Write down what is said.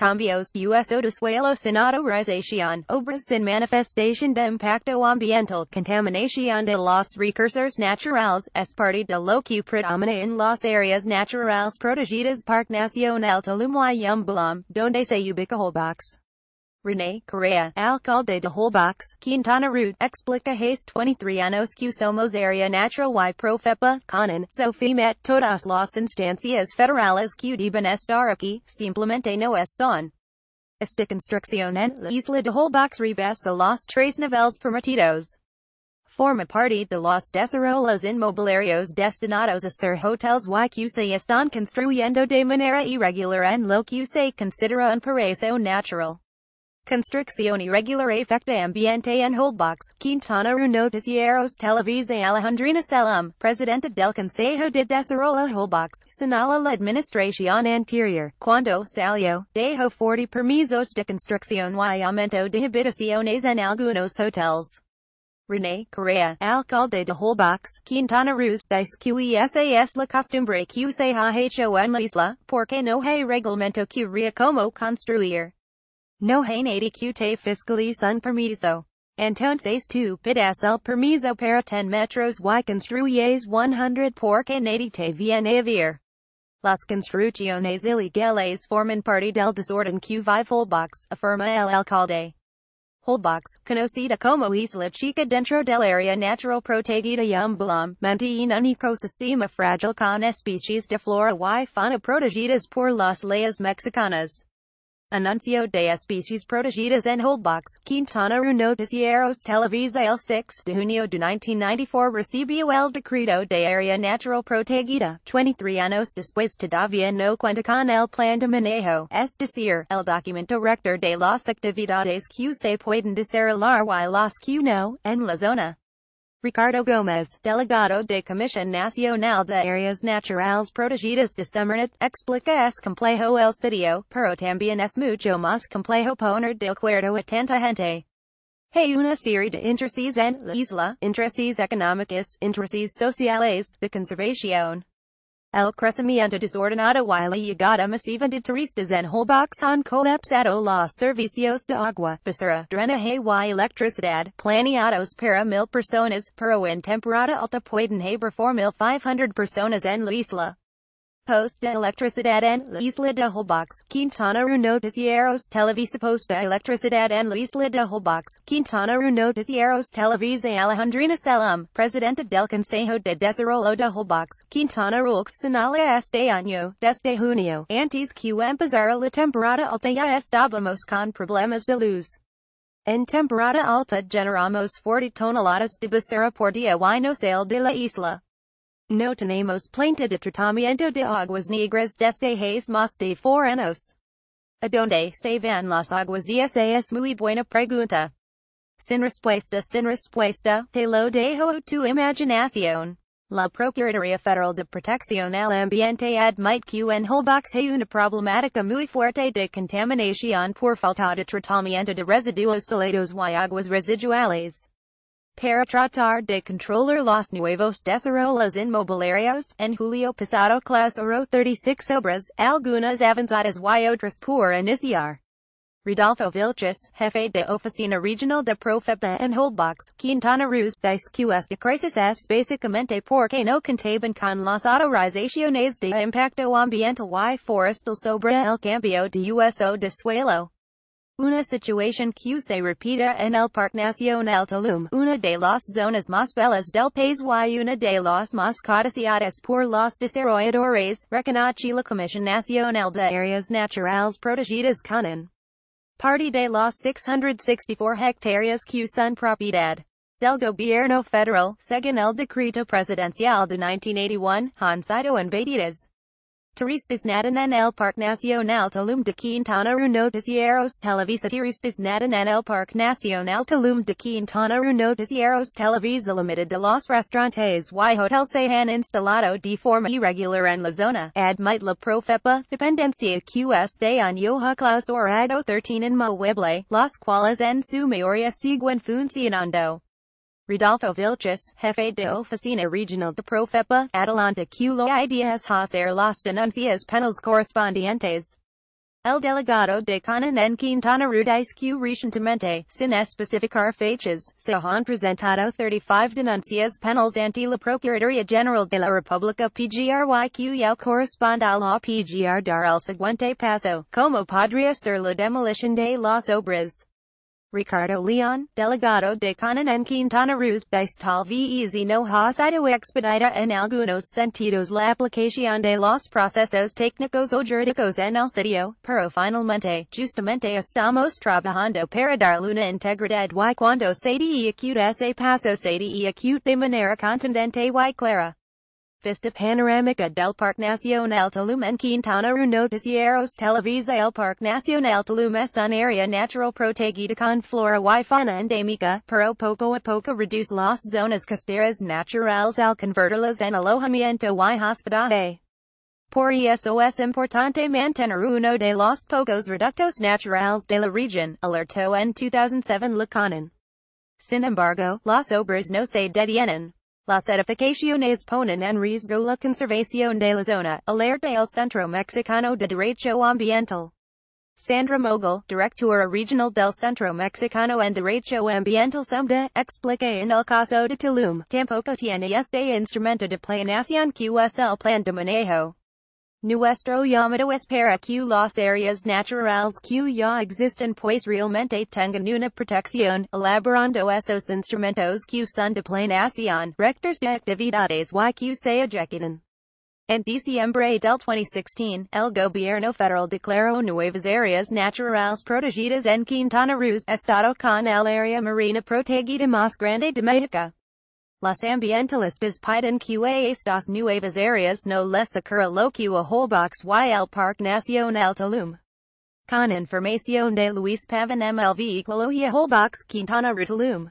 Cambios uso de suelo sin autorización, obras sin manifestación de impacto ambiental, contaminación de los recursos naturales, es parte de lo que predomina en las áreas naturales protegidas Parque Nacional Tulum y Yum Balam, donde se ubica Holbox. René Correa, alcalde de Holbox, Quintana Roo, explica hace 23 años que somos área natural y profepa, con Sofimet todas las instancias federales que deben estar aquí, simplemente no están. Esta construcción en la isla de Holbox rebasa los tres niveles permitidos. Forma parte de los desarrollos inmobiliarios destinados a ser hotels y que se están construyendo de manera irregular en lo que se considera un paraíso natural. Construcción irregular afecta ambiente en Holbox, Quintana Roo Noticieros Televisa Alejandrina Selam, Presidenta del Consejo de Desarrollo Holbox, señala la administración anterior, cuando salió, dejó 40 permisos de construcción y aumento de habitaciones en algunos hotels. René Correa, alcalde de Holbox, Quintana Roo, dice que es la costumbre que se ha hecho en la isla, porque no hay reglamento que ría como construir. No hay nada que te fiscalice un permiso. Entonces tú pides el permiso para 10 metros y construyes 100 porque nadie te viene a ver. Las construcciones ilegales forman parte del desorden que vive Holbox, afirma el alcalde. Holbox, conocida como Isla Chica dentro del área natural protegida Yum Balam, mantiene un ecosistema frágil con especies de flora y fauna protegidas por las leyes mexicanas. Anuncio de especies protegidas en Holbox, Quintana Roo Noticieros Televisa el 6 de junio de 1994 recibió el decreto de área natural protegida, 23 años después todavía no cuenta con el plan de manejo, es decir, el documento rector de las actividades que se pueden desarrollar y las que no, en la zona. Ricardo Gómez, delegado de Comisión Nacional de Áreas Naturales Protegidas de Semarnat, explica es complejo el sitio, pero también es mucho más complejo poner de acuerdo a tanta gente. Hay una serie de intereses en la isla, intereses económicos, intereses sociales, de conservación. El crecimiento desordenado y la llegada masiva de turistas en Holbox han colapsado los servicios de agua, basura, drenaje y electricidad, planeados para mil personas, pero en temporada alta pueden haber por mil 500 personas en la isla. Post de electricidad en la isla de Holbox, Quintana Roo Noticieros Televisa Post de electricidad en la isla de Holbox, Quintana Roo Noticieros Televisa Alejandrina Selam, Presidenta del Consejo de Desarrollo de Holbox, Quintana Roo, señala este año, desde junio, antes que empezara la temporada alta ya estábamos con problemas de luz. En temporada alta generamos 40 toneladas de basura por día y no sale de la isla. No tenemos planta de tratamiento de aguas negras desde hace más de four años. ¿A dónde se van las aguas? Y esa es muy buena pregunta. Sin respuesta, sin respuesta, te lo dejo a tu imaginación. La Procuraduría Federal de Protección al Ambiente admite que en Holbox hay una problemática muy fuerte de contaminación por falta de tratamiento de residuos sólidos y aguas residuales. Para tratar de controlar los nuevos desarrollos inmobiliarios, en julio pasado clausuró 36 obras, algunas avanzadas y otras por iniciar. Rodolfo Vilches, jefe de Oficina Regional de Profepa en Holbox, Quintana Roo, dice que esta crisis es básicamente porque no contaban con las autorizaciones de impacto ambiental y forestal sobre el cambio de uso de suelo. Una situación que se repita en el Parque Nacional Tulum, una de las zonas más bellas del país y una de las más codiciadas por los desarrolladores, reconoce la Comisión Nacional de Áreas Naturales Protegidas con parte de los 664 hectáreas que son propiedad del gobierno federal, según el decreto presidencial de 1981, han sido invadidas. Turistas en el Parque Nacional Tulum de Quintana Roo Noticieros Televisa Turistas en el Parque Nacional Tulum de Quintana Roo Noticieros Televisa Limited de los restaurantes y hotel se han instalado de forma irregular en la zona. Admite la Profepa, dependencia QS de año Claus Orado 13 inmueble, las cuales en su mayoría siguen funcionando. Rodolfo Vilches, jefe de Oficina Regional de Profepa, adelanta que lo ideas hacer las denuncias penales correspondientes. El delegado de Conanp en Quintana Roo disque recientemente, sin especificar fechas, se han presentado 35 denuncias penales ante la Procuraduría General de la República PGRYQ el corresponde a la PGR dar el siguiente paso, como podría ser la demolición de las obras. Ricardo Leon, delegado de Conanp en Quintana Roo, dice tal vez no ha sido expedita en algunos sentidos la aplicación de los procesos técnicos o jurídicos en el sitio, pero finalmente, justamente estamos trabajando para darle una integridad y cuando se de acute ese paso se de acute de manera contundente y clara. Vista Panoramica del Parque Nacional Tulum en Quintana Roo Noticieros Televisa El Parque Nacional Tulum es un área natural protegida con flora y fauna endémica, pero poco a poco reduce las zonas costeras naturales al convertirlas en alojamiento y hospedaje. Por eso es importante mantener uno de los pocos reductos naturales de la región, alertó en 2007 Lacanan. Sin embargo, las obras no se detienen. Las edificaciones ponen en riesgo la conservación de la zona, alerta el Centro Mexicano de Derecho Ambiental. Sandra Moguel, directora regional del Centro Mexicano en Derecho Ambiental CEMDA, explica en el caso de Tulum, tampoco tiene este instrumento de planeación el plan de manejo. Nuestro llamado es para que las áreas naturales que ya existen pues realmente tengan una protección, elaborando esos instrumentos que son de planeación, rectores de actividades y que se ejecutan. En diciembre del 2016, el gobierno federal declaró nuevas áreas naturales protegidas en Quintana Roo, estado con el área marina protegida más grande de México. Los ambientalistas piden que estas nuevas áreas no les ocurra lo que a Holbox y el Parque Nacional Tulum. Con información de Luis Pavan MLV Ecología Holbox Quintana Roo Tulum.